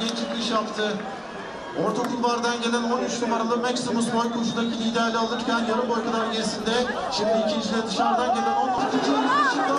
Genç çıkış yaptı. Orta kulvardan gelen 13 numaralı Maximus boy koşudaki liderliği alırken yarım boy kadar gerisinde. Şimdi ikincide dışarıdan gelen 19. dışında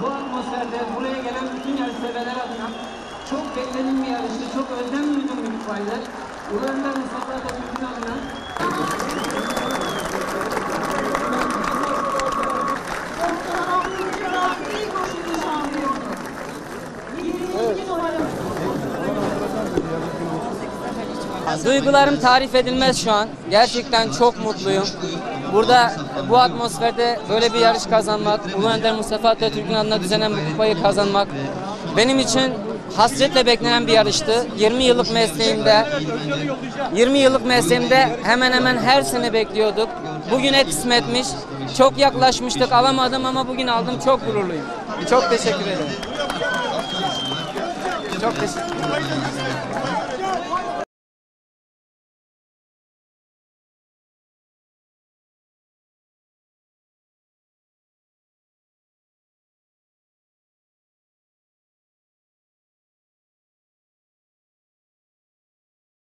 bu atmosferde buraya gelen bütün yarışseverler adına çok beklenen bir yarıştı, çok özlem kupaydı. Ulu Önder Mustafa Atatürk'ün adına Duygularım tarif edilmez şu an. Gerçekten çok mutluyum. Burada bu atmosferde böyle bir yarış kazanmak, Ulu Önder Mustafa Atatürk'ün adına düzenlenen bu kupayı kazanmak benim için hasretle beklenen bir yarıştı. 20 yıllık mesleğimde 20 yıllık mesleğimde hemen hemen her sene bekliyorduk. Bugüne kısmetmiş. Çok yaklaşmıştık alamadım ama bugün aldım. Çok gururluyum. Çok teşekkür ederim. Çok teşekkür ederim.